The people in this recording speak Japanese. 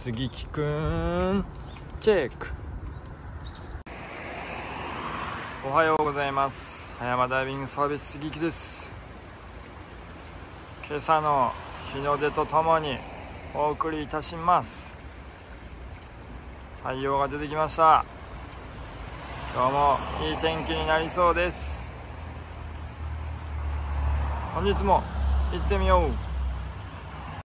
杉木くん。チェック。おはようございます。葉山ダイビングサービス杉木です。今朝の日の出とともにお送りいたします。太陽が出てきました。今日もいい天気になりそうです。本日も行ってみよう。